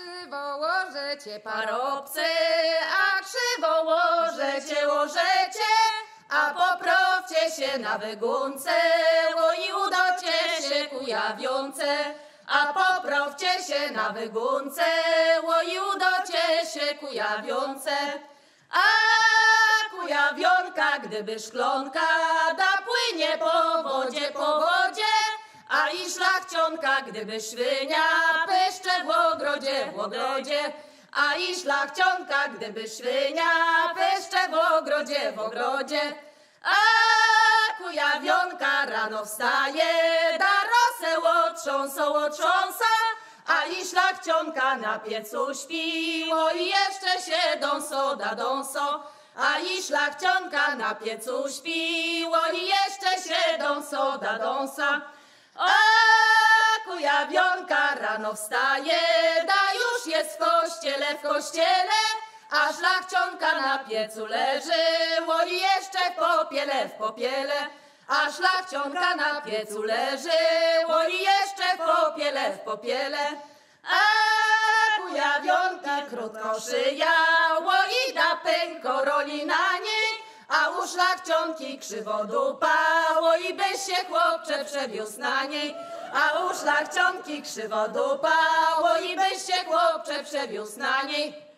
krzywo łożecie Parobcy, a krzywo łożecie, łożecie, a poprowcie się na wygunce, o i udocie się kujawiące, a poprowcie się na wygunce, o i udocie się kujawiące. A kujawionka, gdyby szklonka, da płynie po wodzie, po wodzie, szlachcionka, gdyby świnia, peszcze w ogrodzie, w ogrodzie, a i szlachcionka, gdyby świnia, peszcze w ogrodzie, w ogrodzie, a kujawionka rano wstaje, da rosę otrząsą, otrząsa, a i szlachcionka na piecu śpi, o i jeszcze się dąso, da dąso, a i szlachcionka na piecu śpi, o i jeszcze się dąso, da dąsa. Rano wstaje, da już jest w kościele, w kościele, a szlachcionka na piecu leży, i jeszcze w popiele, w popiele, a szlachcionka na piecu leży, i jeszcze w popiele, w popiele, a kujawionka krótko szyja, i da pęko roli na niej, a u szlachcionki krzywo dupa, o i by się chłopcze przewiózł na niej, a u szlachcionki krzywo dupa, o i by się chłopcze przewiózł na niej.